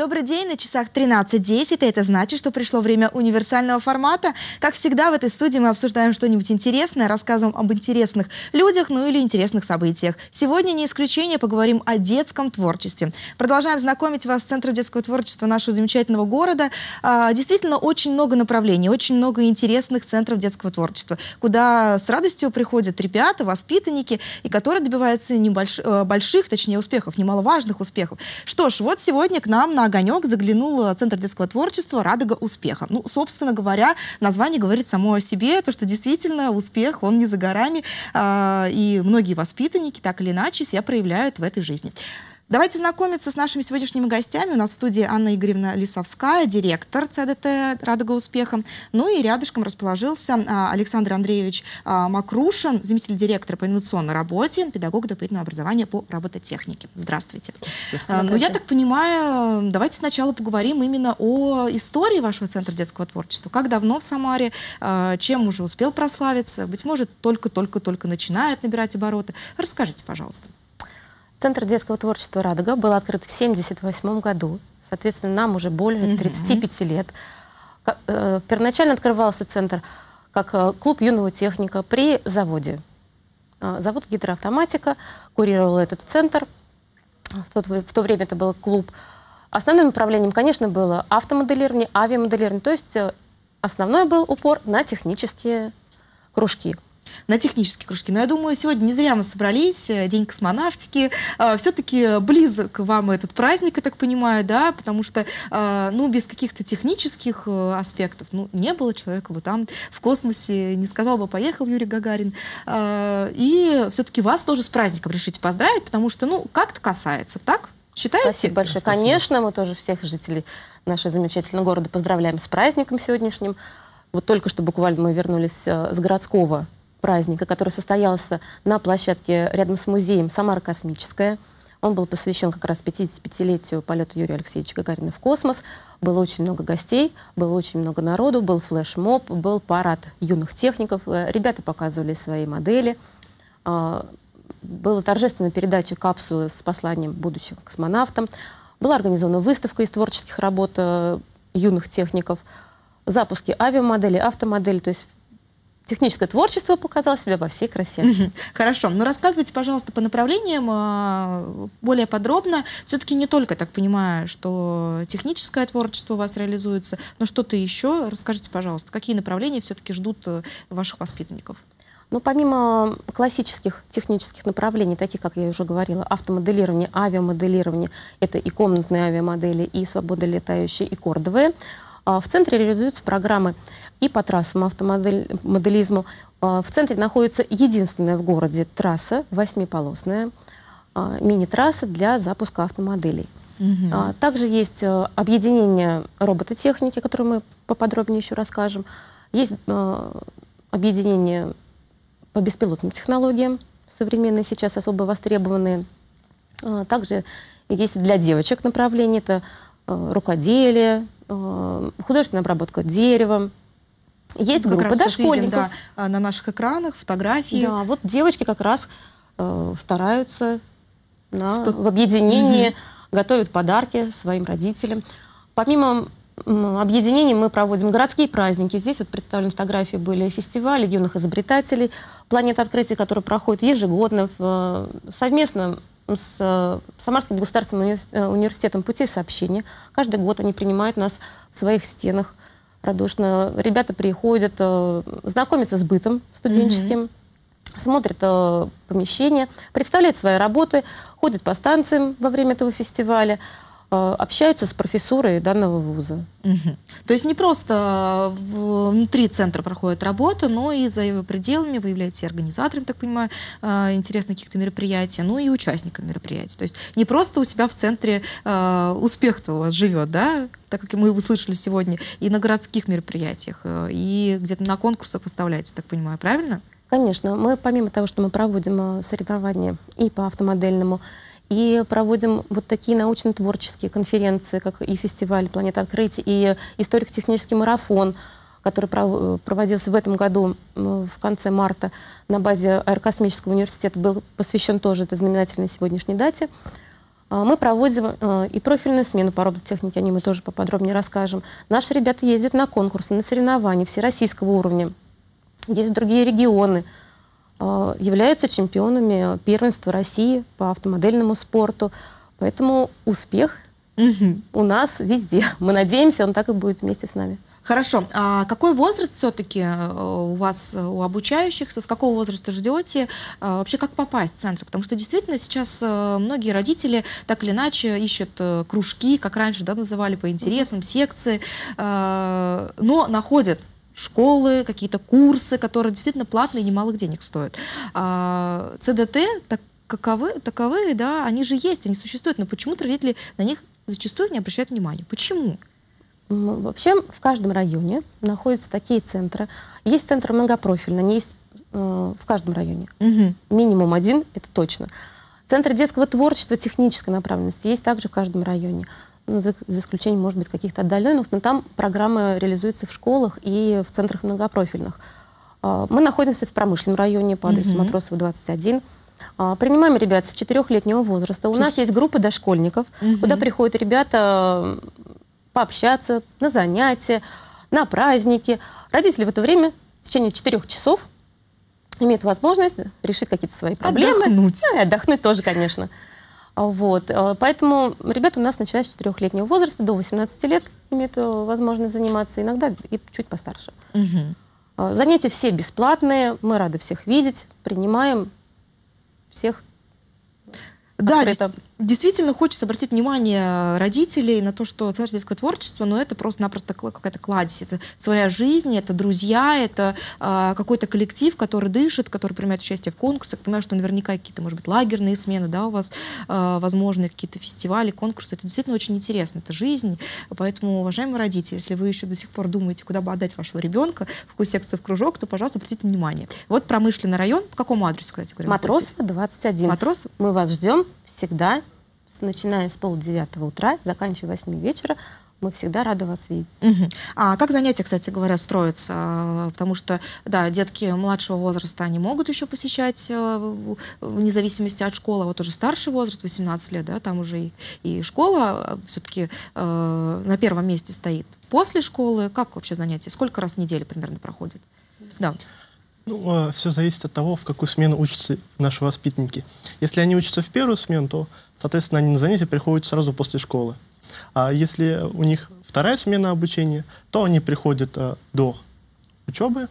Добрый день, на часах 13.10, и это значит, что пришло время универсального формата. Как всегда, в этой студии мы обсуждаем что-нибудь интересное, рассказываем об интересных людях, ну или интересных событиях. Сегодня не исключение, поговорим о детском творчестве. Продолжаем знакомить вас с Центром детского творчества нашего замечательного города. А, действительно, очень много направлений, очень много интересных центров детского творчества, куда с радостью приходят ребята, воспитанники, и которые добиваются небольш... Э, больших, точнее, успехов, немаловажных успехов. Что ж, вот сегодня к нам на огонек заглянул Центр детского творчества «Радуга успеха». Ну, собственно говоря, название говорит само о себе, то, что действительно успех, он не за горами, э, и многие воспитанники так или иначе себя проявляют в этой жизни. Давайте знакомиться с нашими сегодняшними гостями. У нас в студии Анна Игоревна Лисовская, директор ЦДТ «Радуга успеха». Ну и рядышком расположился а, Александр Андреевич а, Макрушин, заместитель директора по инновационной работе, педагог дополнительного образования по робототехнике. Здравствуйте. Здравствуйте. А, ну, я так понимаю, давайте сначала поговорим именно о истории вашего Центра детского творчества. Как давно в Самаре, чем уже успел прославиться? Быть может, только-только-только начинает набирать обороты. Расскажите, пожалуйста. Центр детского творчества «Радуга» был открыт в 1978 году. Соответственно, нам уже более 35 лет. Э, первоначально открывался центр как э, клуб юного техника при заводе. Э, завод «Гидроавтоматика» курировал этот центр. В, тот, в то время это был клуб. Основным направлением, конечно, было автомоделирование, авиамоделирование. То есть основной был упор на технические кружки на технические кружки. Но я думаю, сегодня не зря мы собрались, э, День космонавтики. А, Все-таки близок вам этот праздник, я так понимаю, да, потому что, а, ну, без каких-то технических э, аспектов, ну, не было человека бы там в космосе, не сказал бы, поехал Юрий Гагарин. А, и все-таки вас тоже с праздником решите поздравить, потому что, ну, как-то касается, так? Считаете? Спасибо большое. Спасибо. Конечно, мы тоже всех жителей нашего замечательного города поздравляем с праздником сегодняшним. Вот только что буквально мы вернулись э, с городского праздника, который состоялся на площадке рядом с музеем «Самара космическая». Он был посвящен как раз 55-летию полета Юрия Алексеевича Гагарина в космос. Было очень много гостей, было очень много народу, был флешмоб, был парад юных техников. Э, ребята показывали свои модели. А, была торжественная передача капсулы с посланием будущим космонавтам. Была организована выставка из творческих работ э, юных техников. Запуски авиамодели, автомодели. То есть техническое творчество показало себя во всей красе. Хорошо. Ну, рассказывайте, пожалуйста, по направлениям а, более подробно. Все-таки не только, так понимаю, что техническое творчество у вас реализуется, но что-то еще. Расскажите, пожалуйста, какие направления все-таки ждут э, ваших воспитанников? Ну, помимо классических технических направлений, таких, как я уже говорила, автомоделирование, авиамоделирование, это и комнатные авиамодели, и свободно летающие, и кордовые, в центре реализуются программы и по трассам автомоделизму. А, в центре находится единственная в городе трасса, восьмиполосная, а, мини-трасса для запуска автомоделей. Угу. Также есть объединение робототехники, которое мы поподробнее еще расскажем. Есть объединение по беспилотным технологиям, современные сейчас особо востребованные. Также есть для девочек направление, это рукоделие, художественная обработка деревом, есть ну, группа дошкольников. Видим, да, а, на наших экранах фотографии. Да, вот девочки как раз э, стараются на, в объединении, угу. готовят подарки своим родителям. Помимо объединений мы проводим городские праздники. Здесь вот представлены фотографии были фестивали юных изобретателей, планета открытия, который проходит ежегодно в, совместно с э, Самарским государственным э, университетом путей сообщения. Каждый год они принимают нас в своих стенах радушно. Ребята приходят, э, знакомятся с бытом студенческим, угу. смотрят помещение, представляют свои работы, ходят по станциям во время этого фестиваля. Э, общаются с профессурой данного вуза. Угу. То есть не просто внутри центра проходит работа, но и за его пределами вы являетесь организатором, так понимаю, э, интересных каких-то мероприятий, ну и участником мероприятий. То есть не просто у себя в центре э, успех-то у вас живет, да, так как мы услышали сегодня, и на городских мероприятиях, и где-то на конкурсах выставляете, так понимаю, правильно? Конечно. Мы, помимо того, что мы проводим соревнования и по автомодельному, и проводим вот такие научно-творческие конференции, как и фестиваль «Планета открытий», и историко-технический марафон, который проводился в этом году в конце марта на базе Аэрокосмического университета, был посвящен тоже этой знаменательной сегодняшней дате. А, Мы проводим э, и профильную смену по робототехнике, о ней мы тоже поподробнее расскажем. Наши ребята ездят на конкурсы, на соревнования всероссийского уровня, в другие регионы, являются чемпионами первенства России по автомодельному спорту. Поэтому успех Мгм. у нас везде. Мы надеемся, он так и будет вместе с нами. Хорошо. А какой возраст все-таки у вас, э, у обучающихся? С какого возраста ждете? А, Вообще, как попасть в центр? Потому что действительно сейчас э, многие родители так или иначе ищут э, кружки, как раньше да, называли, по интересам, секции, но находят школы, какие-то курсы, которые действительно платные и немалых денег стоят. А, ЦДТ, так, каковы, таковые, да, они же есть, они существуют, но почему-то родители на них зачастую не обращают внимания. Почему? Вообще в каждом районе находятся такие центры. Есть центр многопрофильный, они есть э, в каждом районе. Мгм. Минимум один, это точно. Центр детского творчества, технической направленности есть также в каждом районе. Ну, за, за исключением, может быть, каких-то отдаленных, но там программы реализуются в школах и в центрах многопрофильных. А, Мы находимся в промышленном районе по адресу Мгм. Матросова, 21. А, Принимаем ребят с четырехлетнего возраста. У нас есть группа дошкольников, Мгм. куда приходят ребята пообщаться на занятия, на праздники. Родители в это время в течение четырех часов имеют возможность решить какие-то свои проблемы. Отдохнуть. Ну, и отдохнуть тоже, конечно. Вот. а, Поэтому ребята у нас, начиная с четырехлетнего возраста до 18 лет, имеют э, возможность заниматься, иногда и чуть постарше. А, Занятия все бесплатные, мы рады всех видеть, принимаем всех Да, Открыто. Действительно хочется обратить внимание родителей на то, что Центр детского творчества, но это просто-напросто какая-то кладезь. Это своя жизнь, это друзья, это а, какой-то коллектив, который дышит, который принимает участие в конкурсах. Понимаю, что наверняка какие-то, может быть, лагерные смены, да, у вас а, возможны какие-то фестивали, конкурсы. Это действительно очень интересно, это жизнь. Поэтому, уважаемые родители, если вы еще до сих пор думаете, куда бы отдать вашего ребенка, в какую секцию, в кружок, то, пожалуйста, обратите внимание. Вот промышленный район, по какому адресу, кстати говоря? Матросова 21. Матросов? Мы вас ждем всегда, начиная с полдевятого утра, заканчивая 8 вечера. Мы всегда рады вас видеть. Мгм. А как занятия, кстати говоря, строятся? Потому что, да, детки младшего возраста, они могут еще посещать э, вне зависимости от школы, а вот уже старший возраст, 18 лет, да, там уже и, и школа все-таки на первом месте стоит. После школы как вообще занятия? Сколько раз в неделю примерно проходит? Да. Ну, все зависит от того, в какую смену учатся наши воспитанники. Если они учатся в первую смену, то, соответственно, они на занятия приходят сразу после школы. А если у них вторая смена обучения, то они приходят э, до учебы,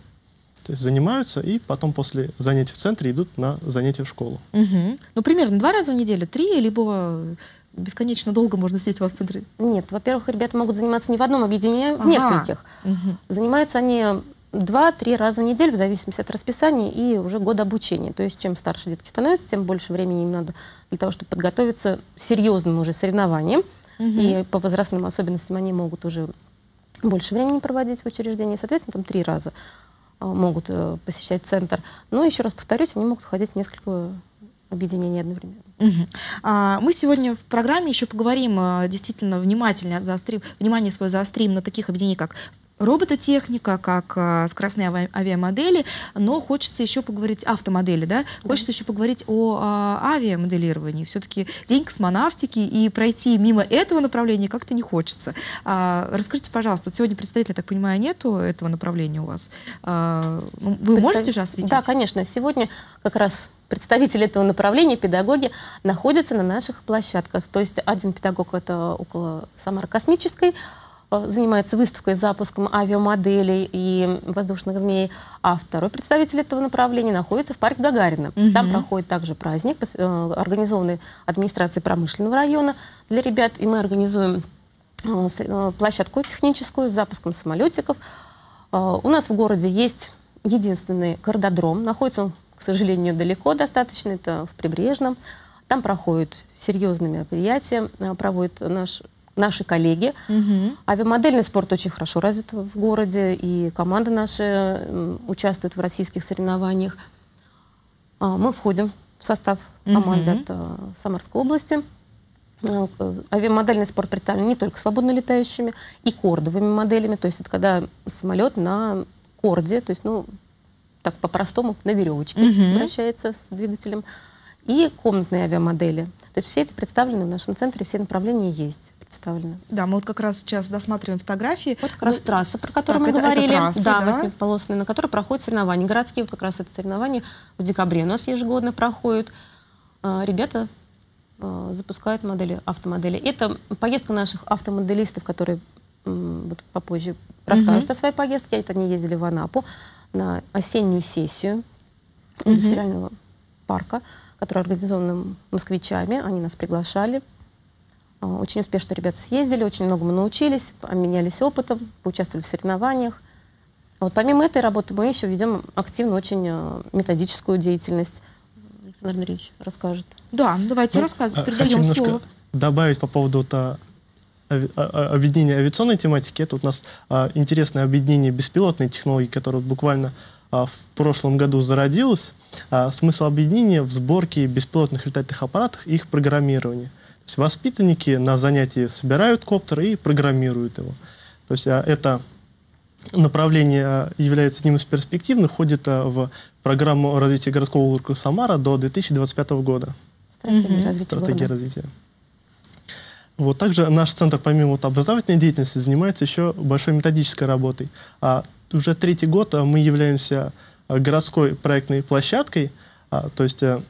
то есть занимаются, и потом после занятий в центре идут на занятия в школу. Мгм. Ну, примерно два раза в неделю, три, либо бесконечно долго можно сидеть у вас в центре. Нет, во-первых, ребята могут заниматься не в одном объединении, а в нескольких. Мгм. Занимаются они два-три раза в неделю, в зависимости от расписания и уже года обучения. То есть чем старше детки становятся, тем больше времени им надо для того, чтобы подготовиться к серьезным уже соревнованиям. И по возрастным особенностям они могут уже больше времени проводить в учреждении. Соответственно, там три раза а, могут э, посещать центр. Но еще раз повторюсь, они могут ходить в несколько объединений одновременно. Мгм. А, Мы сегодня в программе еще поговорим, а, действительно внимательно заострим, внимание свое заострим на таких объединениях, как робототехника, как а, скоростные ави- авиамодели, но хочется еще поговорить, автомодели, да, хочется еще поговорить о а, авиамоделировании. Все-таки день космонавтики, и пройти мимо этого направления как-то не хочется. А, Расскажите, пожалуйста, вот сегодня представителя, я так понимаю, нету этого направления у вас. А, ну, Вы Представ- можете же осветить? Да, конечно. Сегодня как раз представители этого направления, педагоги, находятся на наших площадках. То есть один педагог это около Самары Космической, занимается выставкой, запуском авиамоделей и воздушных змей, а второй представитель этого направления находится в парке Гагарина. Там проходит также праздник, э, организованный администрацией промышленного района для ребят, и мы организуем э, э, площадку техническую с запуском самолетиков. Э, У нас в городе есть единственный кардодром. Находится он, к сожалению, далеко достаточно. Это в Прибрежном. Там проходят серьезные мероприятия, э, проводят наш, наши коллеги. Мгм. Авиамодельный спорт очень хорошо развит в городе, и команды наши участвуют в российских соревнованиях. А, Мы входим в состав команды Мгм. от э, Самарской области. Э, к- Авиамодельный спорт представлен не только свободно летающими и кордовыми моделями, то есть это когда самолет на корде, то есть, ну, так по-простому, на веревочке Мгм. вращается с двигателем. и комнатные авиамодели. То есть все эти представлены в нашем центре, все направления есть представлены. Да, мы вот как раз сейчас досматриваем фотографии. Вот как раз Ну, трасса, про которую так, мы это- это говорили. трасса, да, да? восьмиполосная, на которой проходят соревнования. Городские, вот как раз это соревнования в декабре у нас ежегодно проходят. А, Ребята а, запускают модели, автомодели. Это поездка наших автомоделистов, которые вот попозже расскажут о своей поездке. Это они ездили в Анапу на осеннюю сессию индустриального парка, которая организована москвичами. Они нас приглашали. А, Очень успешно ребята съездили, очень многому научились, обменялись опытом, поучаствовали в соревнованиях. Вот помимо этой работы мы еще ведем активно очень э, методическую деятельность. Александр Андреевич расскажет. Да, давайте Ну, рассказывать, а, передаем Хочу слово. добавить по поводу вот, а, а- объединения авиационной тематики. Это вот у нас а, интересное объединение беспилотной технологии, которое буквально а, в прошлом году зародилось. А, Смысл объединения в сборке беспилотных летательных аппаратов и их программировании. Воспитанники на занятии собирают коптер и программируют его. То есть а, это направление а, является одним из перспективных, входит а, в программу развития городского округа Самара до 2025 года Стратегия развития стратегия города. развития. Вот также наш центр, помимо вот образовательной деятельности, занимается еще большой методической работой. А уже третий год а, мы являемся городской проектной площадкой, а, то есть а,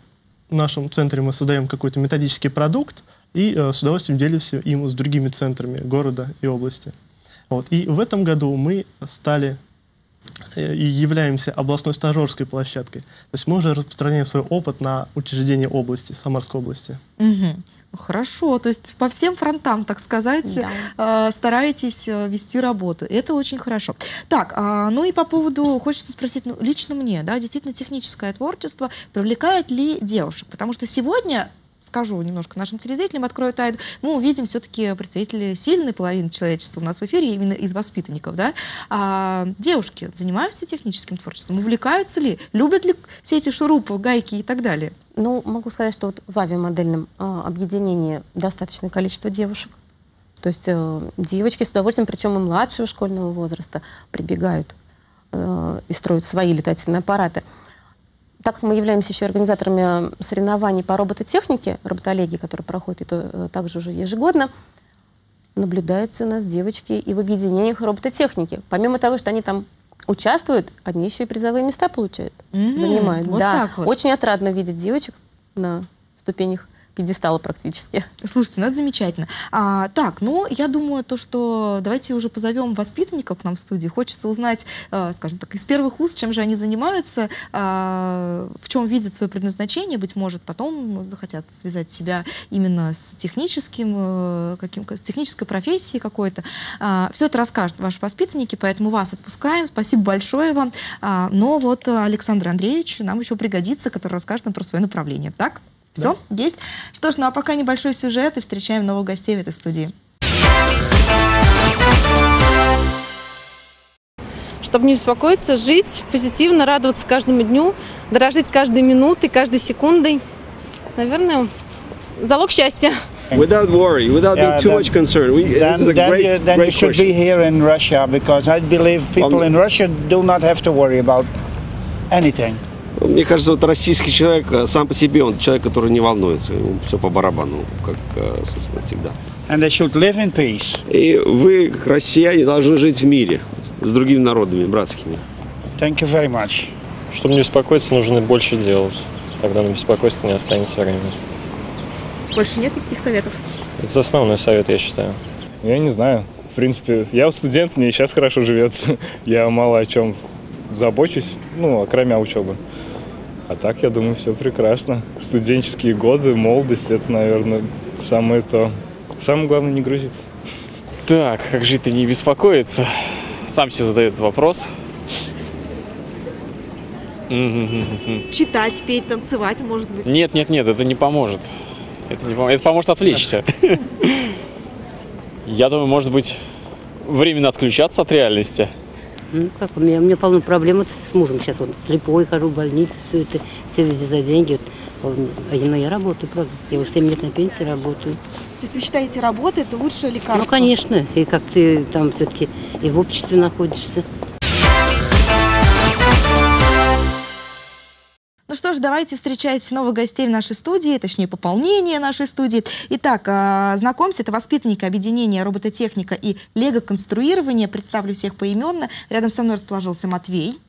в нашем центре мы создаем какой-то методический продукт и а, с удовольствием делимся им с другими центрами города и области. Вот. И в этом году мы стали э, и являемся областной стажерской площадкой. То есть мы уже распространяем свой опыт на учреждения области, Самарской области. Ну, Хорошо, то есть по всем фронтам, так сказать, э, стараетесь э, вести работу. Это очень хорошо. Так, а, ну и по поводу, хочется спросить, ну, лично мне, да, действительно техническое творчество привлекает ли девушек? Потому что сегодня, скажу немножко нашим телезрителям, открою тайну, мы увидим все-таки представителей сильной половины человечества у нас в эфире, именно из воспитанников, да. А девушки занимаются техническим творчеством, увлекаются ли, любят ли все эти шурупы, гайки и так далее? Ну, могу сказать, что вот в авиамодельном а, объединении достаточное количество девушек. То есть э, девочки с удовольствием, причем и младшего школьного возраста, прибегают э, и строят свои летательные аппараты. Так как мы являемся еще организаторами соревнований по робототехнике, роботолегии, которые проходят это, э, также уже ежегодно, наблюдаются у нас девочки и в объединениях робототехники. Помимо того, что они там участвуют, они еще и призовые места получают, Мгм, занимают. вот да, вот. очень отрадно видеть девочек на ступенях пьедестала практически. Слушайте, ну это замечательно. А, так, ну, я думаю, то, что давайте уже позовем воспитанников к нам в студию. Хочется узнать, э, скажем так, из первых уст, чем же они занимаются, а, в чем видят свое предназначение, быть может, потом захотят связать себя именно с техническим, э, каким, с технической профессией какой-то. все это расскажут ваши воспитанники, поэтому вас отпускаем. Спасибо большое вам. А, но вот э, Александр Андреевич нам еще пригодится, который расскажет нам про свое направление. Так? Все, есть. Что ж, ну а пока небольшой сюжет и встречаем новых гостей в этой студии. чтобы не беспокоиться, жить позитивно, радоваться каждому дню, дорожить каждой минутой, каждой секундой. Наверное, залог счастья. Without worry, without Yeah, being too then- much concerned. We, Then, this is a then great, you, then you great should question. be here in Russia because I believe people Um, in Russia do not have to worry about anything. Мне кажется, вот российский человек э, сам по себе, он человек, который не волнуется, ему все по барабану, как, э, собственно, всегда. And they should live in peace. И вы, как россияне, должны жить в мире с другими народами, братскими. Thank you very much. Чтобы не беспокоиться, нужно больше делать. Тогда на беспокойство не останется времени. Больше нет никаких советов? Это основной совет, я считаю. Я не знаю. В принципе, я студент, мне сейчас хорошо живется. Я мало о чем забочусь, ну, кроме учебы. А так, я думаю, все прекрасно. Студенческие годы, молодость, это, наверное, самое то. Самое главное не грузиться. Так, как же это не беспокоиться? Сам себе задает этот вопрос. Читать, петь, танцевать, может быть. Нет, нет, нет, это не поможет. Это, не поможет. это поможет отвлечься. Я думаю, может быть, временно отключаться от реальности. Ну, как у меня, у меня полно проблем вот с мужем сейчас. Вот слепой хожу в больницу, все это, все везде за деньги. Вот, а я- но я работаю, правда. Я уже 7 лет на пенсии работаю. То есть вы считаете, работа это лучшее лекарство? Ну, конечно. И как ты там все-таки и в обществе находишься. Что ж, давайте встречать новых гостей в нашей студии, точнее, пополнение нашей студии. Итак, а, знакомься, это воспитанники объединения робототехника и лего-конструирования. Представлю всех поименно. Рядом со мной расположился Матвей.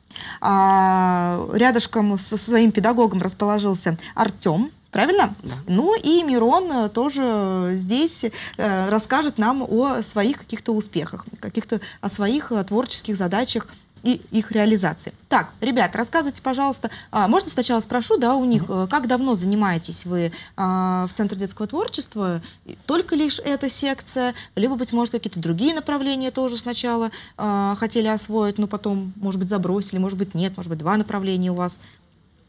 А, Рядышком со своим педагогом расположился Артем. Правильно? Ну и Мирон тоже здесь э, расскажет нам о своих каких-то успехах, каких-то о своих э, творческих задачах и их реализации. Так, ребят, рассказывайте, пожалуйста, а, можно сначала спрошу, да, у них, э, как давно занимаетесь вы а, в Центре детского творчества? Только лишь эта секция, либо, быть может, какие-то другие направления тоже сначала а, хотели освоить, но потом, может быть, забросили, может быть, нет, может быть, два направления у вас.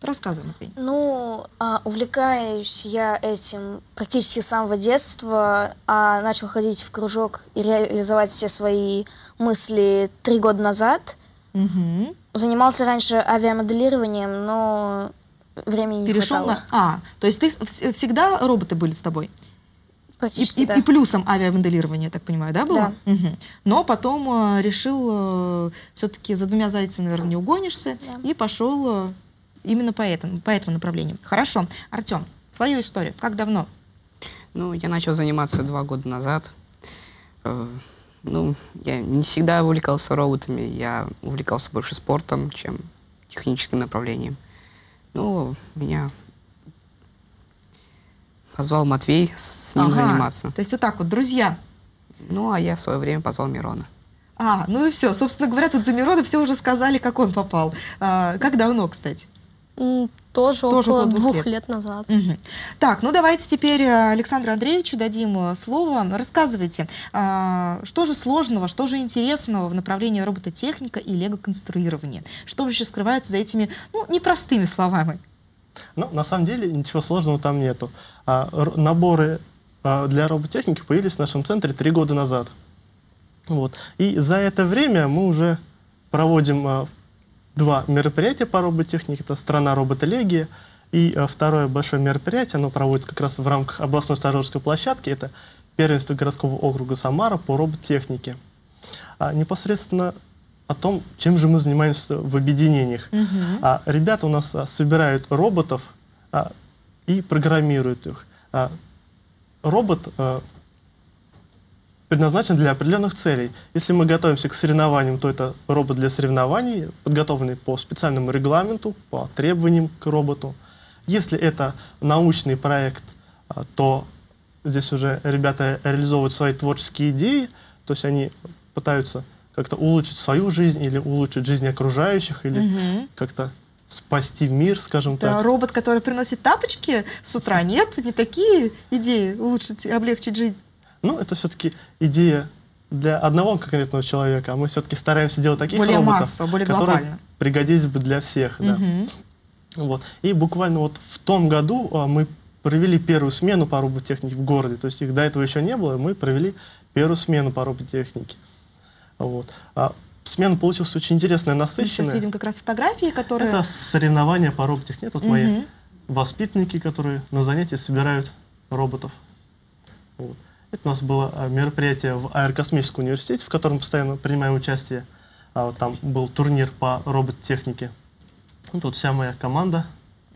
Рассказывай, Матвей. Ну, а, увлекаюсь я этим практически с самого детства, а начал ходить в кружок и реализовать все свои мысли три года назад. Мгм. Занимался раньше авиамоделированием, но времени не Перешел хватало. на... А, то есть ты вс- всегда роботы были с тобой? И, Практически, и- да. и плюсом авиамоделирование, я так понимаю, да, было? Да. Мгм. Но потом э, решил, все-таки за двумя зайцами, наверное, не угонишься, Да. и пошел э, именно по этому, по этому направлению. Хорошо. Артем, свою историю. Как давно? Ну, я начал заниматься два года назад. Э, Ну, я не всегда увлекался роботами, я увлекался больше спортом, чем техническим направлением. Ну, меня позвал Матвей с ним Ага. заниматься. То есть вот так вот, друзья. Ну, а я в свое время позвал Мирона. А, ну и все. Собственно говоря, тут за Мирона все уже сказали, как он попал. А, как давно, кстати? Тоже, Тоже около около двух двух, лет. лет. назад. Мгм. Так, ну давайте теперь э, Александру Андреевичу дадим э, слово. Рассказывайте, а, что же сложного, что же интересного в направлении робототехника и лего-конструирования? Что вообще скрывается за этими, ну, непростыми словами? Ну, на самом деле ничего сложного там нету. А, наборы а, для роботехники появились в нашем центре три года назад. Вот. И за это время мы уже проводим а, два мероприятия по роботехнике. Это «Страна роботолегии». И а, второе большое мероприятие, оно проводится как раз в рамках областной стажерской площадки. Это первенство городского округа Самара по роботехнике. А непосредственно о том, чем же мы занимаемся в объединениях. А, ребята у нас а, собирают роботов а, и программируют их. А, робот а, предназначен для определенных целей. Если мы готовимся к соревнованиям, то это робот для соревнований, подготовленный по специальному регламенту, по требованиям к роботу. Если это научный проект, а, то здесь уже ребята реализовывают свои творческие идеи, то есть они пытаются как-то улучшить свою жизнь или улучшить жизнь окружающих, или Мгм. как-то спасти мир, скажем Это так. робот, который приносит тапочки с утра? Нет, не такие идеи улучшить, облегчить жизнь? Ну, это все-таки идея для одного конкретного человека, а мы все-таки стараемся делать таких Более роботов, массово, более которые глобально. пригодились бы для всех. да. Мгм. Вот. И буквально вот в том году а, мы провели первую смену по роботехнике в городе. То есть их до этого еще не было, мы провели первую смену по роботехнике. Вот. А смена получилась очень интересная, Мы сейчас насыщенная. видим как раз фотографии, которые... Это соревнования по роботехнике. Вот мои Мгм. воспитанники, которые на занятия собирают роботов. Вот. Это у нас было а, мероприятие в Аэрокосмическом университете, в котором постоянно принимаем участие. А, вот там был турнир по робототехнике. Вот тут вся моя команда.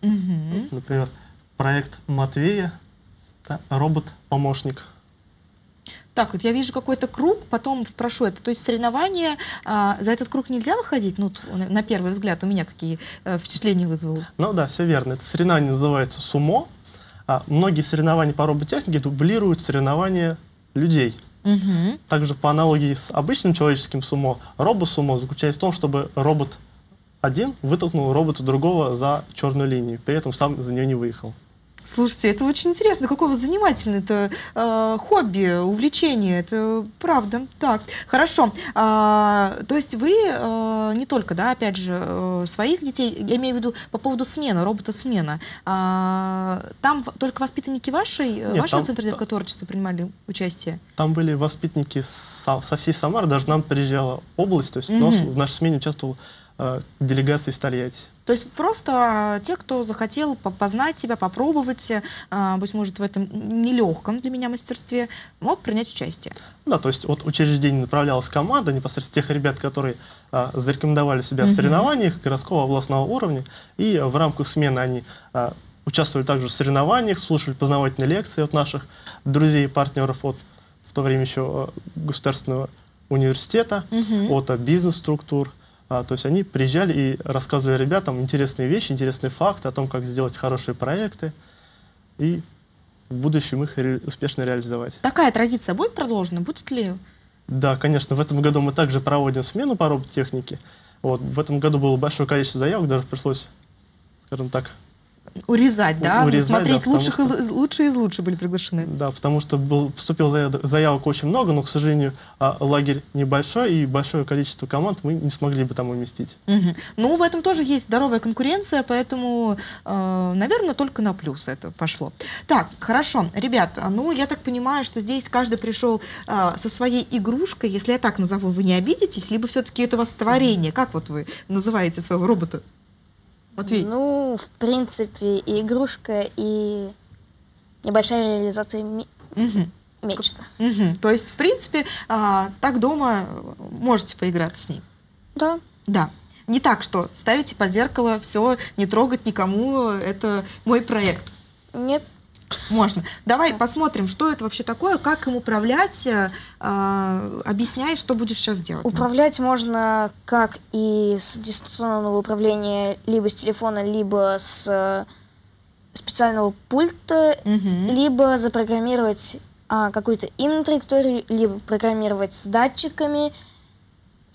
Мгм. Например, проект Матвея, да, робот-помощник. Так, вот я вижу какой-то круг, потом спрошу это. То есть соревнования, а, за этот круг нельзя выходить? Ну, на первый взгляд у меня какие э, впечатления вызвало. Ну да, все верно. Это соревнование называется сумо. А многие соревнования по роботехнике дублируют соревнования людей. Мгм. Также по аналогии с обычным человеческим сумо, робо-сумо заключается в том, чтобы робот один вытолкнул робота другого за черную линию, при этом сам за нее не выехал. Слушайте, это очень интересно. Какое вас занимательное это э, хобби, увлечение. Это правда. Так, хорошо. А, то есть вы э, не только, да, опять же, э, своих детей, я имею в виду по поводу смены, робота-смена. А, там только воспитанники вашей, э, Нет, вашего там- центра детского творчества принимали участие? Там были воспитанники со, со всей Самары, даже нам приезжала область, то есть у нас Мгм. в нашей смене участвовал э, делегация из Тольятти. То есть просто те, кто захотел по- познать себя, попробовать, а, быть может, в этом нелегком для меня мастерстве, мог принять участие. Да, то есть от учреждений направлялась команда, непосредственно тех ребят, которые а, зарекомендовали себя в Мгм. соревнованиях городского областного уровня, и в рамках смены они а, участвовали также в соревнованиях, слушали познавательные лекции от наших друзей и партнеров от в то время еще а, государственного университета, Мгм. от а, бизнес-структур. А, то есть они приезжали и рассказывали ребятам интересные вещи, интересные факты о том, как сделать хорошие проекты и в будущем их ре- успешно реализовать. Такая традиция будет продолжена? Будет ли? Да, конечно. В этом году мы также проводим смену по робототехнике. Вот. В этом году было большое количество заявок, даже пришлось, скажем так, Урезать, да? урезать, да, Смотреть потому лучших, что- лучшие из лучших были приглашены. да, потому что был, поступил заяв- заявок очень много, но, к сожалению, а, лагерь небольшой, и большое количество команд мы не смогли бы там уместить. Мгм. Ну, в этом тоже есть здоровая конкуренция, поэтому, э, наверное, только на плюс это пошло. Так, хорошо, ребят, а, ну, я так понимаю, что здесь каждый пришел э, со своей игрушкой, если я так назову, вы не обидитесь, либо все-таки это у вас творение, как вот вы называете своего робота? Матвей. Ну, в принципе, и игрушка, и небольшая реализация ми- Мгм. мечта. Мгм. То есть, в принципе, а, так дома можете поиграться с ней? Да. Да. Не так, что ставите под зеркало, все, не трогать никому, это мой проект. Нет. Можно. Давай посмотрим, что это вообще такое, как им управлять. э, а, объясняй, что будешь сейчас делать. Управлять можно как и с дистанционного управления, либо с телефона, либо с э, специального пульта, либо запрограммировать а, какую-то именно траекторию, либо программировать с датчиками.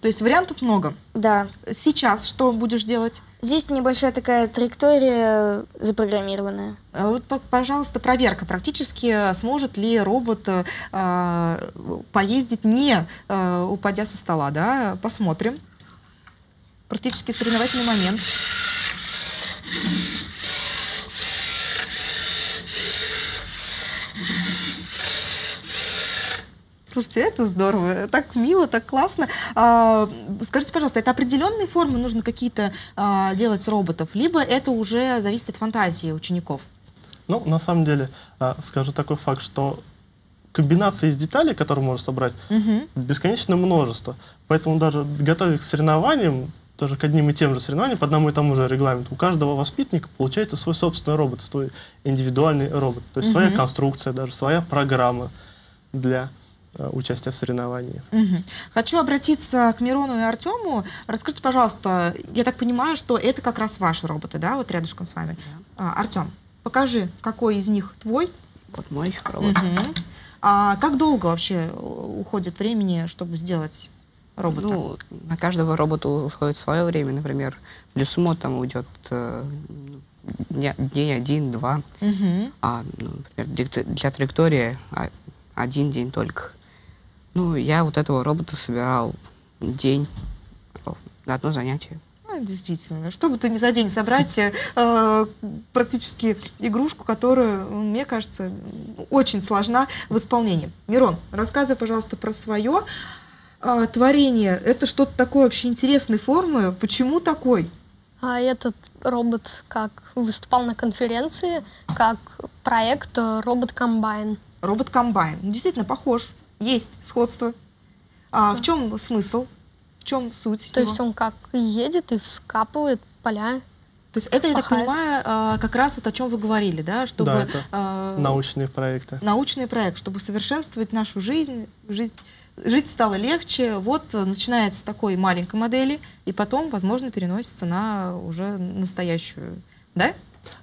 То есть вариантов много. Да. Сейчас что будешь делать? Здесь небольшая такая траектория запрограммированная. А Вот, по- пожалуйста, проверка. Практически сможет ли робот э, поездить, не э, упадя со стола, да? Посмотрим. Практически соревновательный момент. Слушайте, это здорово, так мило, так классно. А, скажите, пожалуйста, это определенные формы нужно какие-то а, делать с роботов, либо это уже зависит от фантазии учеников? Ну, на самом деле, а, скажу такой факт, что комбинаций из деталей, которые можно собрать, Мгм. бесконечное множество. Поэтому даже готовясь к соревнованиям, тоже к одним и тем же соревнованиям, по одному и тому же регламенту, у каждого воспитанника получается свой собственный робот, свой индивидуальный робот. То есть своя Мгм. конструкция, даже своя программа для участия в соревновании. Мгм. Хочу обратиться к Мирону и Артему. Расскажите, пожалуйста, я так понимаю, что это как раз ваши роботы, да, вот рядышком с вами. А, Артем, покажи, какой из них твой. Вот мой робот. Мгм. А как долго вообще уходит времени, чтобы сделать робота? Ну, на каждого робота уходит свое время, например, для сумо там уйдет э, день один, два, Мгм. а, ну, например, для, для траектории а, один день только. Ну, я вот этого робота собирал день на одно занятие. Ну, действительно, что бы ты ни за день собрать, э, практически игрушку, которая, мне кажется, очень сложна в исполнении. Мирон, рассказывай, пожалуйста, про свое э, творение. Это что-то такое вообще интересной формы. Почему такой? А этот робот как выступал на конференции, как проект э, робот-комбайн. Робот-комбайн. Ну, Действительно, похож. Есть сходство. А в чем смысл? В чем суть? То его? есть он как едет и вскапывает поля. То есть это, я так пахает. понимаю, а, как раз вот о чем вы говорили, да? Чтобы, да, это а, научные проекты. научный проект, чтобы совершенствовать нашу жизнь, жизнь, жить стало легче. Вот э, начинается с такой маленькой модели, и потом, возможно, переносится на уже настоящую. Да?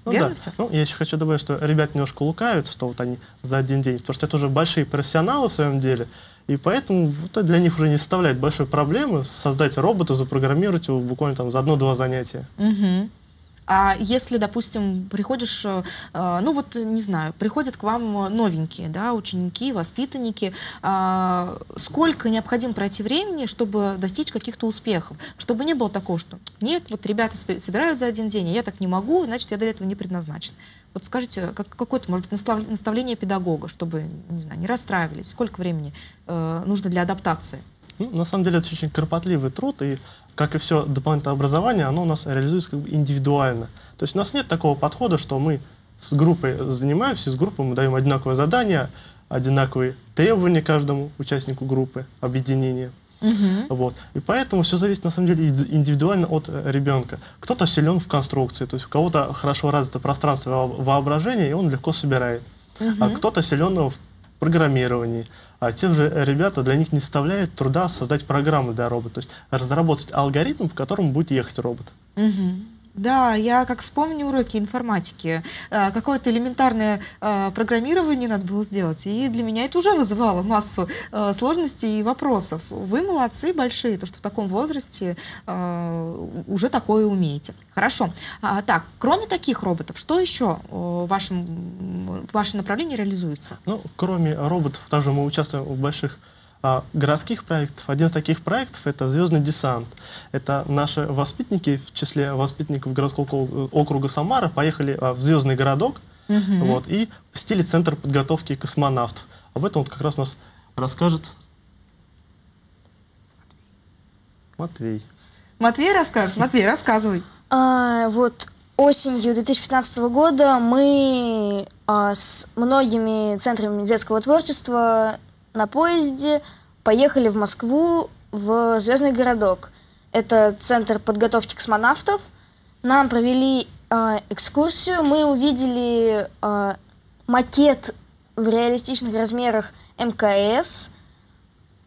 Ну Верно да. все? Ну, я еще хочу добавить, что ребят немножко лукавят, что вот они за один день, потому что это уже большие профессионалы в своем деле, и поэтому вот для них уже не составляет большой проблемы создать робота, запрограммировать его буквально там за одно-два занятия. Мгм. А если, допустим, приходишь, э, э, ну вот, не знаю, приходят к вам новенькие, да, ученики, воспитанники, а, сколько необходимо пройти времени, чтобы достичь каких-то успехов? Чтобы не было такого, что нет, вот ребята собирают за один день, а я так не могу, значит, я для этого не предназначен. Вот скажите, как, какое-то, может наставление педагога, чтобы, не знаю, не расстраивались, сколько времени э, нужно для адаптации? Ну, на самом деле это очень кропотливый труд, и как и все дополнительное образование, оно у нас реализуется как бы индивидуально. То есть у нас нет такого подхода, что мы с группой занимаемся, с группой мы даем одинаковое задание, одинаковые требования каждому участнику группы, объединения. Вот. И поэтому все зависит на самом деле инд- индивидуально от э, ребенка. Кто-то силен в конструкции, то есть у кого-то хорошо развито пространство во- воображения, и он легко собирает. А кто-то силен в программировании. А те же ребята, для них не составляет труда создать программу для робота, то есть разработать алгоритм, по которому будет ехать робот. Мгм. Да, я как вспомню уроки информатики, э, какое-то элементарное э, программирование надо было сделать, и для меня это уже вызывало массу э, сложностей и вопросов. Вы молодцы большие, то что в таком возрасте уже такое умеете. Хорошо. А, так, кроме таких роботов, что еще в вашем, в вашем направлении реализуется? Ну, кроме роботов, также мы участвуем в больших а, городских проектов. Один из таких проектов – это «Звездный десант». Это наши воспитанники, в числе воспитанников городского ок- округа Самара, поехали а, в звездный городок Мгм. вот, и посетили Центр подготовки космонавтов. Об этом вот как раз у нас расскажет Матвей. Матвей расскажет? Матвей, рассказывай. А, вот осенью 2015 года мы а, с многими центрами детского творчества на поезде поехали в Москву в Звездный городок. Это центр подготовки космонавтов. Нам провели а, экскурсию, мы увидели а, макет в реалистичных размерах МКС.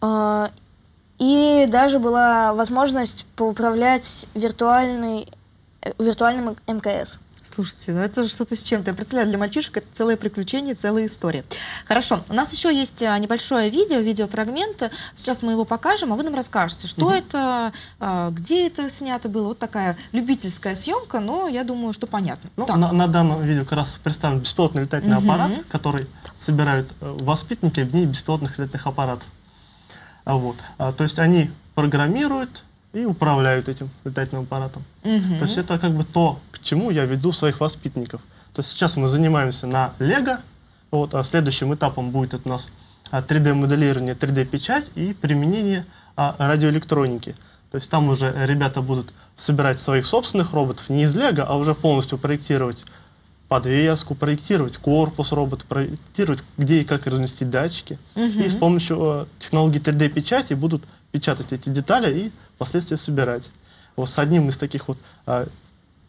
а, и даже была возможность поуправлять виртуальный, э, виртуальным МКС. Слушайте, ну это что-то с чем-то. Я представляю, для мальчишек это целое приключение, целая история. Хорошо, у нас еще есть а, небольшое видео, видеофрагмент. Сейчас мы его покажем, а вы нам расскажете, что это, а, где это снято было. Вот такая любительская съемка, но я думаю, что понятно. Ну, Так. на, на данном видео как раз представлен беспилотный летательный Мгм. аппарат, который собирают э, воспитанники в дни беспилотных летательных аппаратов. Вот. А, то есть они программируют и управляют этим летательным аппаратом. Мгм. То есть это как бы то, к чему я веду своих воспитанников. То есть сейчас мы занимаемся на Лего, вот, а следующим этапом будет у нас 3D-моделирование, 3D-печать и применение а, радиоэлектроники. То есть там уже ребята будут собирать своих собственных роботов не из Лего, а уже полностью проектировать подвеску, проектировать корпус робота, проектировать, где и как разместить датчики. Мгм. И с помощью э, технологии 3D-печати будут печатать эти детали и впоследствии собирать. Вот с одним из таких вот а,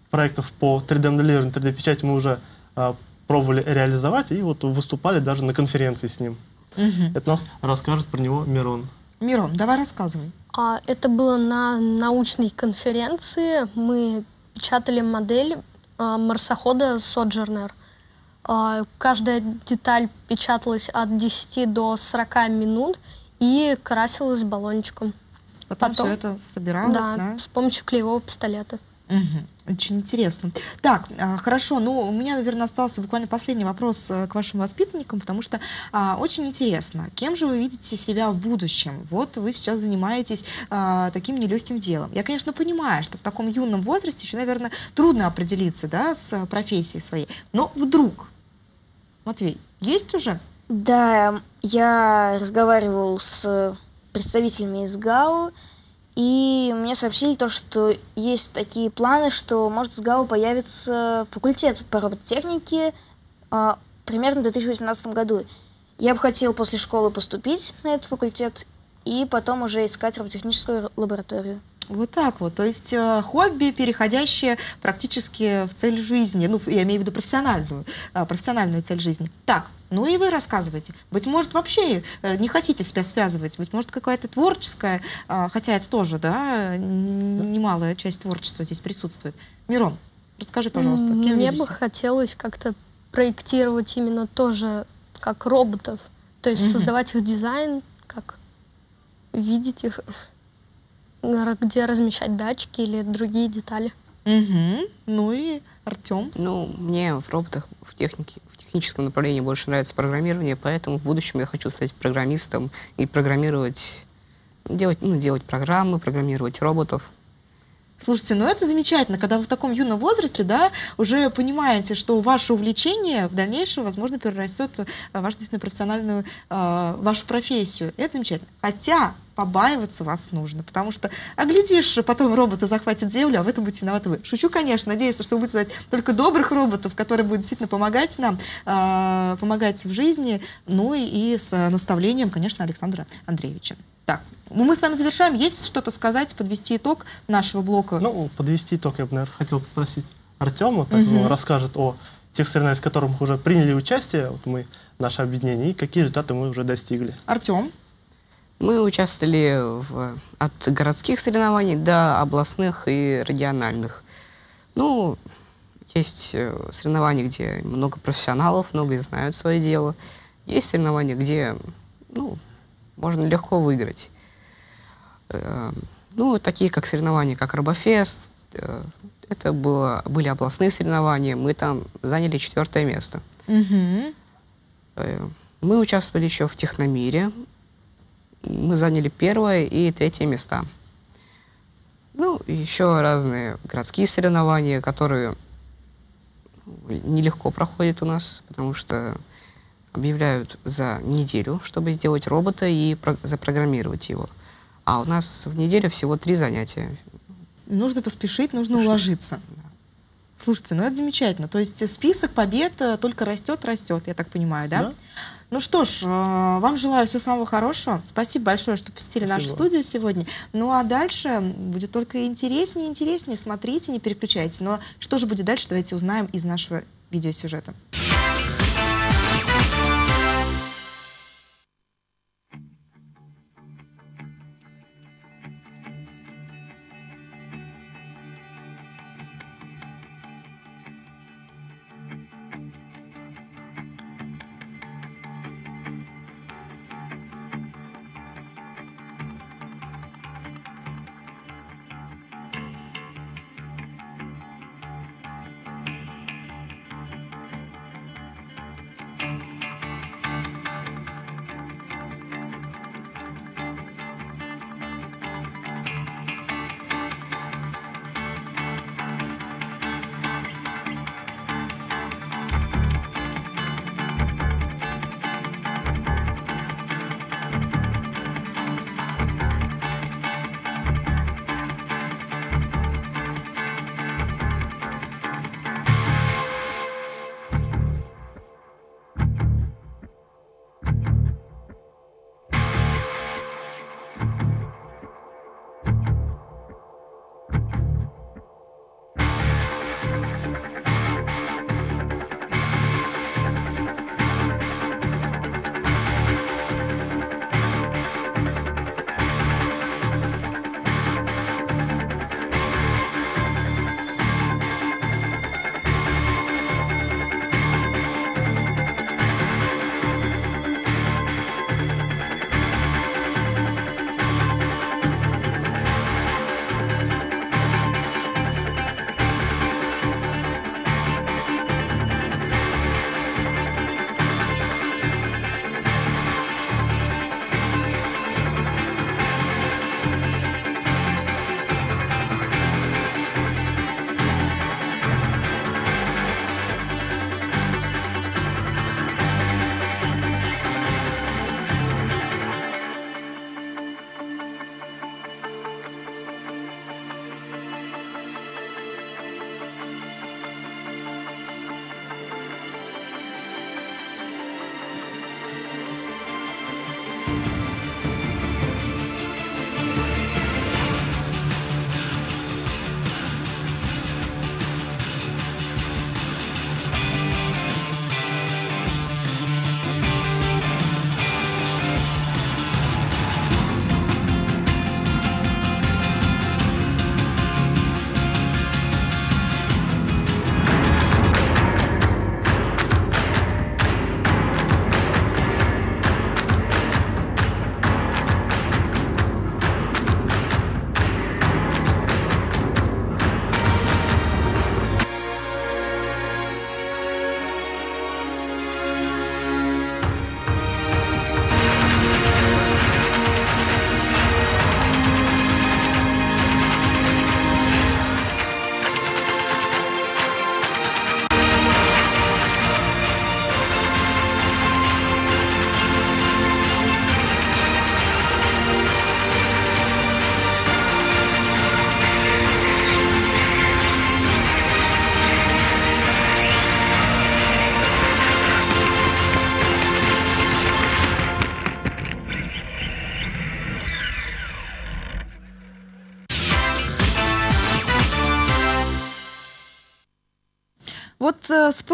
проектов по 3D-моделированию, 3D-печати мы уже а, пробовали реализовать и вот выступали даже на конференции с ним. Мгм. Это нас расскажет про него Мирон. Мирон, давай рассказывай. А, это было на научной конференции. Мы печатали модель а, марсохода Sojourner. А, каждая деталь печаталась от 10 до 40 минут и красилась баллончиком. Потом всё это собиралось, да? с помощью клеевого пистолета. Мгм. Очень интересно. Так, а, хорошо. Ну, у меня, наверное, остался буквально последний вопрос э, к вашим воспитанникам, потому что а, очень интересно, кем же вы видите себя в будущем? Вот вы сейчас занимаетесь а, таким нелегким делом. Я, конечно, понимаю, что в таком юном возрасте еще, наверное, трудно определиться, да, с профессией своей. Но вдруг, Матвей, есть уже? Да, я разговаривал с представителями из ГАУ, и мне сообщили то, что есть такие планы, что может с ГАУ появится факультет по робототехнике а, примерно в 2018 году. Я бы хотел после школы поступить на этот факультет и потом уже искать робототехническую лабораторию. Вот так вот. То есть э, хобби, переходящее практически в цель жизни. Ну, я имею в виду профессиональную, э, профессиональную цель жизни. Так, ну и вы рассказывайте. Быть может, вообще э, не хотите себя связывать. Быть может, какая-то творческая, э, хотя это тоже, да, немалая часть творчества здесь присутствует. Мирон, расскажи, пожалуйста, кем Мне видишь бы хотелось как-то проектировать именно тоже как роботов. То есть Мгм. создавать их дизайн, как видеть их, где размещать датчики или другие детали. Мгм. Ну и Артем. Ну, мне в роботах, в технике, в техническом направлении больше нравится программирование, поэтому в будущем я хочу стать программистом и программировать, делать, ну, делать программы, программировать роботов, Слушайте, ну это замечательно, когда вы в таком юном возрасте, да, уже понимаете, что ваше увлечение в дальнейшем, возможно, перерастет в вашу действительно профессиональную, э, вашу профессию. Это замечательно. Хотя побаиваться вас нужно, потому что, а глядишь, потом роботы захватят землю, а в этом будете виноваты вы. Шучу, конечно, надеюсь, что вы будете создать только добрых роботов, которые будут действительно помогать нам, э, помогать в жизни, ну и, и с наставлением, конечно, Александра Андреевича. Так, ну мы с вами завершаем. Есть что-то сказать, подвести итог нашего блока? Ну, подвести итог я бы, наверное, хотел попросить Артема, так, угу. ну, расскажет о тех соревнованиях, в которых мы уже приняли участие, вот мы, наше объединение, и какие результаты мы уже достигли. Артем? Мы участвовали в, от городских соревнований до областных и региональных. Ну, есть э, соревнования, где много профессионалов, много знают свое дело. Есть соревнования, где ну, можно легко выиграть. Э, ну, такие как соревнования, как Робофест, э, это было, были областные соревнования, мы там заняли четвертое место. Угу. Мы участвовали еще в Техномире, мы заняли первое и третье места. Ну, еще разные городские соревнования, которые нелегко проходят у нас, потому что объявляют за неделю, чтобы сделать робота и запрограммировать его. А у нас в неделю всего три занятия. Нужно поспешить, нужно Поспешить. уложиться. Да. Слушайте, ну это замечательно. То есть список побед э, только растет, растет, я так понимаю, да? да. Ну что ж, э, вам желаю всего самого хорошего. Спасибо большое, что посетили Спасибо. нашу студию сегодня. Ну а дальше будет только интереснее интереснее. Смотрите, не переключайтесь. Но что же будет дальше, давайте узнаем из нашего видеосюжета.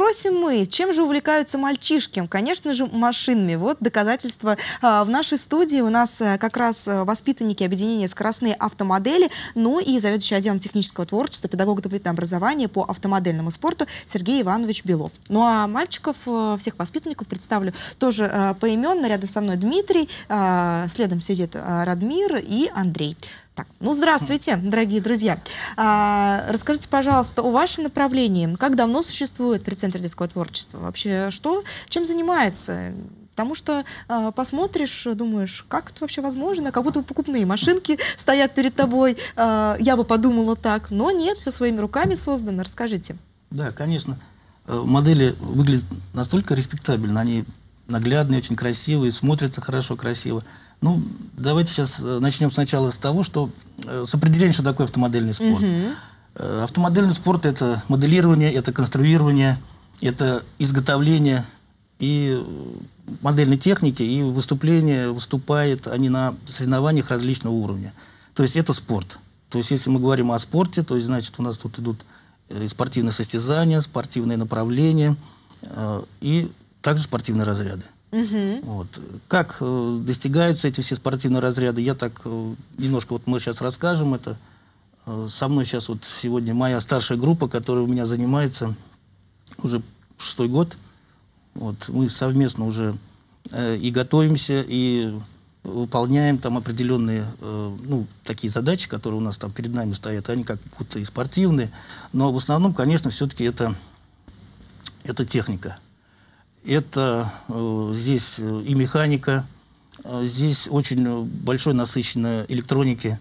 Спросим мы, чем же увлекаются мальчишки? Конечно же, машинами. Вот доказательство. А, в нашей студии у нас э, как раз э, воспитанники объединения «Скоростные автомодели», ну и заведующий отделом технического творчества, педагог дополнительного образования по автомодельному спорту Сергей Иванович Белов. Ну а мальчиков, э, всех воспитанников представлю тоже поименно. Рядом со мной Дмитрий, э, следом сидит Радмир и Андрей. Так, ну здравствуйте, дорогие друзья. А, расскажите, пожалуйста, о вашем направлении. Как давно существует предцентр детского творчества? Вообще, что, чем занимается? Потому что э, посмотришь, думаешь, как это вообще возможно? Как будто бы покупные машинки стоят перед тобой. Э, я бы подумала так. Но нет, все своими руками создано. Расскажите. Да, конечно. Э, Модели выглядят настолько респектабельно. Они наглядные, очень красивые, смотрятся хорошо, красиво. Ну, давайте сейчас э, начнем сначала с того, что э, с определения, что такое автомодельный спорт. Э, Автомодельный спорт – это моделирование, это конструирование, это изготовление и модельной техники, и выступление выступает они на соревнованиях различного уровня. То есть это спорт. То есть если мы говорим о спорте, то есть значит у нас тут идут спортивные состязания, спортивные направления и также спортивные разряды. Вот. Как э, достигаются эти все спортивные разряды, я так э, немножко, вот мы сейчас расскажем это. Э, со мной сейчас вот сегодня моя старшая группа, которая у меня занимается уже шестой год. Вот. Мы совместно уже э, и готовимся, и выполняем там определенные, э, ну, такие задачи, которые у нас там перед нами стоят. Они как будто и спортивные, но в основном, конечно, все-таки это, это техника это э, здесь э, и механика, э, здесь очень большой насыщенной электроники,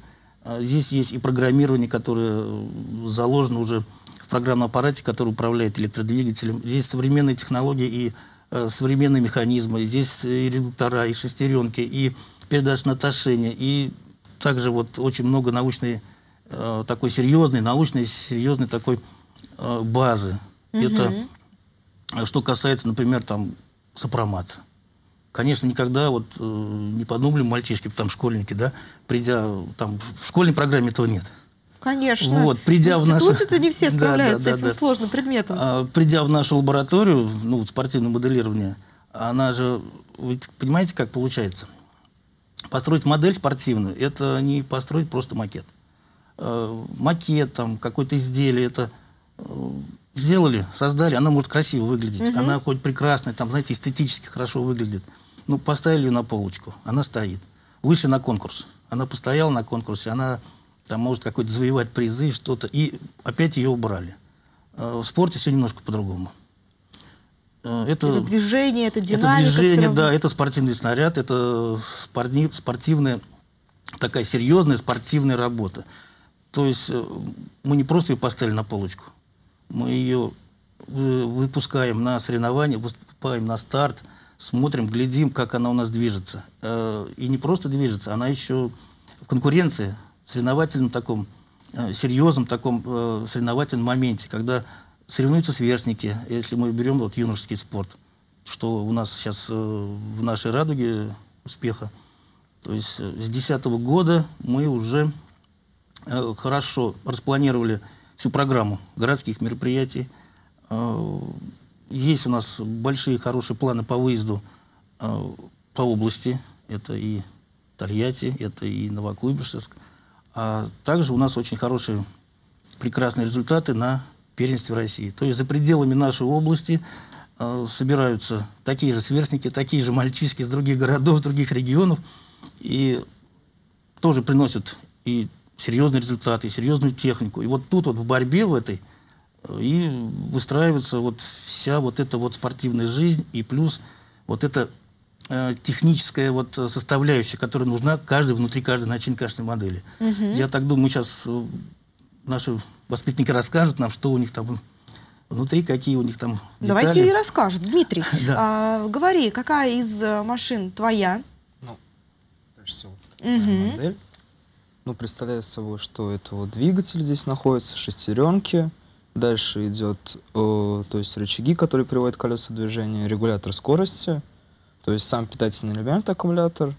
здесь есть и программирование, которое заложено уже в программном аппарате, который управляет электродвигателем. Здесь современные технологии и современные механизмы, здесь и редуктора, и шестеренки, и передачное отношение, и также вот очень много научной, э, такой серьезной, научной, серьезной такой э, базы. Это а Что касается, например, там, сопромат. Конечно, никогда вот э, не подумали мальчишки, там, школьники, да, придя, там, в школьной программе этого нет. Конечно. Вот, придя в, нашу... институте-то не все Да, справляются да, с этим да, да. сложным предметом. А, придя в нашу лабораторию, ну, вот спортивное моделирование, она же, вы понимаете, как получается? Построить модель спортивную, это не построить просто макет. Э, макет, там, какое-то изделие, это э, сделали, создали, она может красиво выглядеть, Мгм. она хоть прекрасная, там, знаете, эстетически хорошо выглядит. Ну, поставили ее на полочку, она стоит. Вышли на конкурс, она постояла на конкурсе, она там может какой-то завоевать призы, что-то, и опять ее убрали. Э, В спорте все немножко по-другому. Э, Это, Это движение, это это динамика. всё движение, да, это спортивный снаряд, это спорни- спортивная, такая серьезная спортивная работа. То есть э, мы не просто ее поставили на полочку, мы ее э, выпускаем на соревнования, выступаем на старт, смотрим, глядим, как она у нас движется. Э, И не просто движется, она еще в конкуренции, в соревновательном таком, э, серьезном таком соревновательном моменте, когда соревнуются сверстники, если мы берем вот юношеский спорт, что у нас сейчас в нашей радуге успеха. То есть с 2010 года мы уже хорошо распланировали всю программу городских мероприятий. Э, Есть у нас большие хорошие планы по выезду э, по области. Это и Тольятти, это и Новокуйбышевск. А также у нас очень хорошие, прекрасные результаты на первенстве России. То есть за пределами нашей области э, собираются такие же сверстники, такие же мальчишки из других городов, других регионов. И тоже приносят и серьезные результаты, серьезную технику. И вот тут вот в борьбе в этой э, и выстраивается вот вся вот эта вот спортивная жизнь и плюс вот эта э, техническая вот э, составляющая, которая нужна каждой, внутри каждой начинки каждой модели. Мгм. Я так думаю, сейчас наши воспитанники расскажут нам, что у них там внутри, какие у них там Давайте детали. и расскажут. Дмитрий, Да. а, говори, какая из э, машин твоя? Прежде всего, модель. Ну, представляет собой, что это вот двигатель здесь находится, шестеренки. Дальше идет, э, то есть рычаги, которые приводят колеса в движение, регулятор скорости, то есть сам питательный элемент аккумулятор.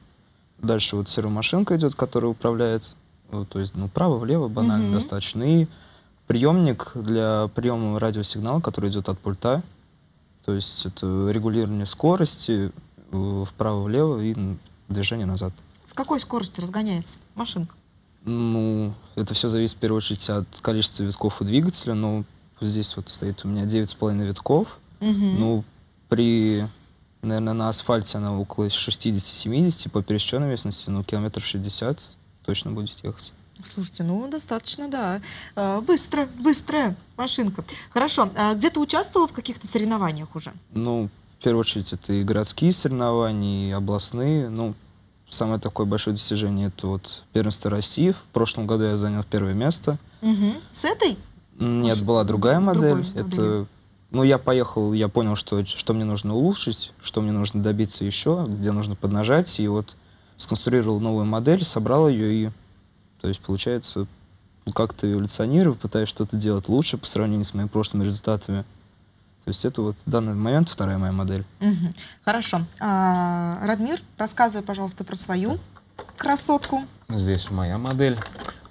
Дальше вот сервомашинка идет, которая управляет, э, то есть ну право, влево, банально Мгм. достаточно. И приемник для приема радиосигнала, который идет от пульта. То есть это регулирование скорости э, вправо-влево и движение назад. С какой скоростью разгоняется машинка? Ну, это все зависит в первую очередь от количества витков у двигателя. Вот здесь вот стоит у меня 9,5 витков. Мгм. Ну, при, наверное, на асфальте она около 60-70, по пересеченной местности, ну, километров 60 точно будет ехать. Слушайте, ну достаточно, да. А, Быстро, быстрая машинка. Хорошо. А где ты участвовала в каких-то соревнованиях уже? Ну, в первую очередь, это и городские соревнования, и областные. Ну, самое такое большое достижение – это вот первенство России. В прошлом году я занял первое место. Мгм. С этой? Нет, была другая модель. другой Это, ну, я поехал, я понял, что, что мне нужно улучшить, что мне нужно добиться еще, где нужно поднажать. И вот сконструировал новую модель, собрал ее и, то есть, получается, как-то эволюционирую, пытаюсь что-то делать лучше по сравнению с моими прошлыми результатами. То есть это вот в данный момент вторая моя модель. Мгм. Хорошо. А, Радмир, рассказывай, пожалуйста, про свою красотку. Здесь моя модель.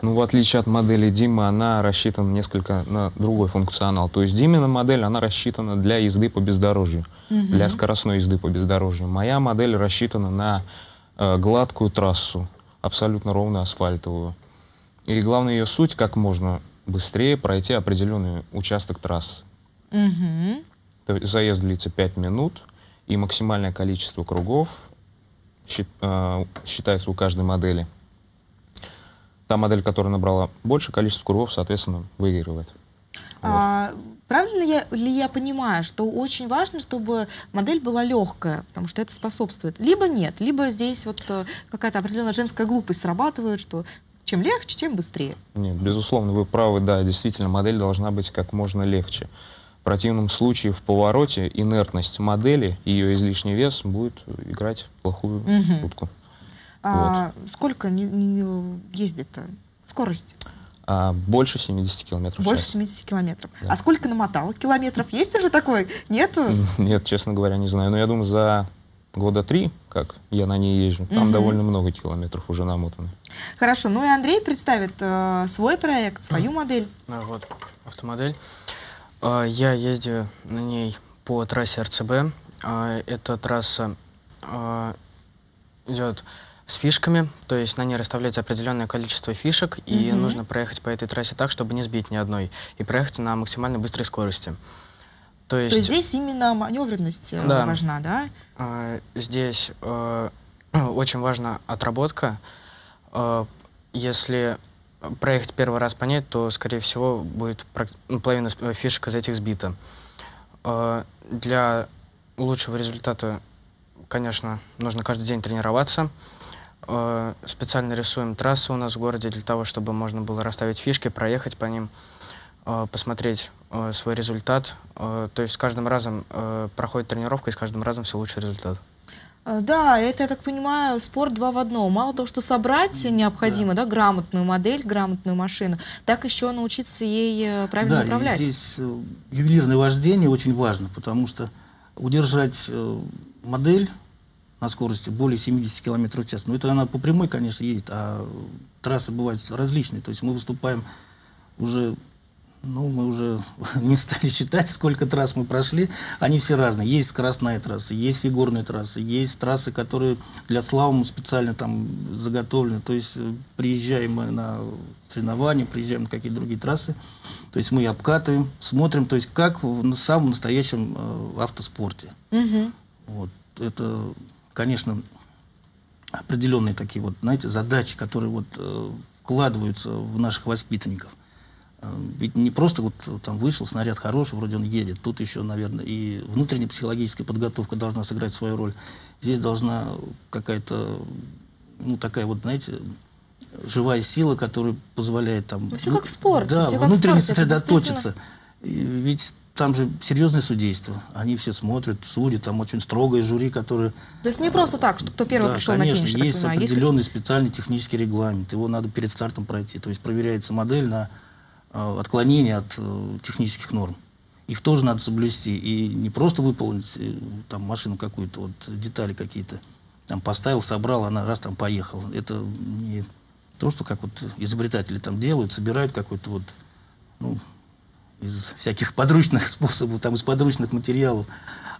Ну, в отличие от модели Димы, она рассчитана несколько на другой функционал. То есть Димина модель, она рассчитана для езды по бездорожью, Мгм. для скоростной езды по бездорожью. Моя модель рассчитана на э, гладкую трассу, абсолютно ровную асфальтовую. И главная ее суть, как можно быстрее пройти определенный участок трассы. То есть заезд длится 5 минут, и максимальное количество кругов счит- э, считается у каждой модели. Та модель, которая набрала больше количество кругов, соответственно, выигрывает. А, правильно я, ли я понимаю, что очень важно, чтобы модель была легкая, потому что это способствует. Либо нет, либо здесь вот э, какая-то определенная женская глупость срабатывает, что чем легче, тем быстрее. Нет, безусловно, вы правы, да, действительно, модель должна быть как можно легче. В противном случае в повороте инертность модели и ее излишний вес будет играть плохую шутку. А, Сколько не, не- не ездит скорость? А больше 70 километров в Больше час. 70 километров. А сколько намотал километров? Есть уже такой? Нету? Нет, честно говоря, не знаю. Но я думаю, за года три, как я на ней езжу, там Мгм. довольно много километров уже намотано. Хорошо. Ну и Андрей представит э, свой проект, свою модель. А, Вот автомодель. А, Я ездил на ней по трассе РЦБ. А, Эта трасса а, идет с фишками, то есть на ней расставляется определенное количество фишек, и Мгм. нужно проехать по этой трассе так, чтобы не сбить ни одной, и проехать на максимально быстрой скорости. То есть, То есть здесь именно маневренность э, Да. важна, да? здесь э, очень важна отработка. Э, если проехать первый раз по ней, то, скорее всего, будет ну, половина фишек из этих сбита. Э, для лучшего результата, конечно, нужно каждый день тренироваться. Э, специально рисуем трассы у нас в городе для того, чтобы можно было расставить фишки, проехать по ним, э, посмотреть свой результат. То есть с каждым разом проходит тренировка, и с каждым разом все лучше результат. Э, Да, это, я так понимаю, спорт два в одном. Мало того, что собрать необходимо, да, грамотную модель, грамотную машину, так еще научиться ей э, правильно да, управлять. здесь э, ювелирное вождение очень важно, потому что удержать э, модель на скорости более 70 км в час, ну это она по прямой, конечно, едет, а трассы бывают различные. То есть мы выступаем уже, ну мы уже не стали считать, сколько трасс мы прошли, они все разные. Есть скоростная трасса, есть фигурные трассы, есть трассы, которые для слалома специально там заготовлены. То есть э, приезжаем мы на соревнования, приезжаем на какие-то другие трассы, то есть мы обкатываем, смотрим, то есть как в самом настоящем э, автоспорте. Мгм. Вот. Это, конечно, определенные такие вот, знаете, задачи, которые вот э, вкладываются в наших воспитанников. Э, Ведь не просто вот э, там вышел снаряд хороший, вроде он едет. Тут еще, наверное, и внутренняя психологическая подготовка должна сыграть свою роль. Здесь должна какая-то, ну, такая вот, знаете, живая сила, которая позволяет там... Ну, всё как в спорте, Да, всё как в внутренне спорте, сосредоточиться. И Ведь там же серьезное судейство. Они все смотрят, судят, там очень строгое жюри, которое... То есть не просто так, что кто первый да, пришел конечно, на финиш, есть понимаю, есть определенный специальный технический регламент. Его надо перед стартом пройти. То есть проверяется модель на э, отклонение от э, технических норм. Их тоже надо соблюсти. И не просто выполнить э, там машину какую-то, вот детали какие-то. Там поставил, собрал, она раз там поехала. Это не то, что как вот изобретатели там делают, собирают какой-то вот ну, из всяких подручных способов, там, из подручных материалов.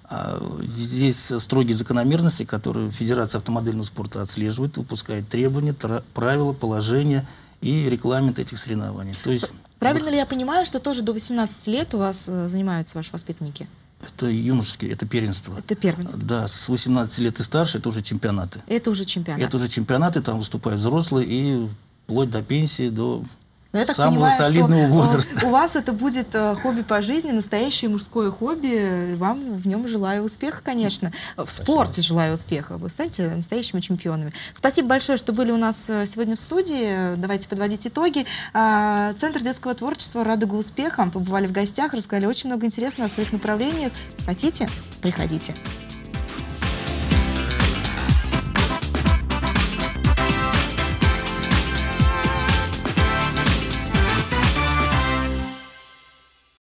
А здесь строгие закономерности, которые Федерация автомобильного спорта отслеживает, выпускает требования, правила, положения и регламент этих соревнований. То есть Правильно ли я понимаю, что тоже до 18 лет у вас э, занимаются ваши воспитанники? Это юношеские, это первенство. Это первенство. Да, с 18 лет и старше это уже чемпионаты. Это уже чемпионаты. Это уже чемпионаты, там выступают взрослые и вплоть до пенсии, до но я так самого понимаю, солидного что возраста. У вас это будет э, хобби по жизни, настоящее мужское хобби. Вам в нем желаю успеха, конечно. В спорте желаю успеха. Вы станете настоящими чемпионами. Спасибо большое, что были у нас э, сегодня в студии. Давайте подводить итоги. А, Центр детского творчества «Радуга успеха». Побывали в гостях, рассказали очень много интересного о своих направлениях. Хотите? Приходите.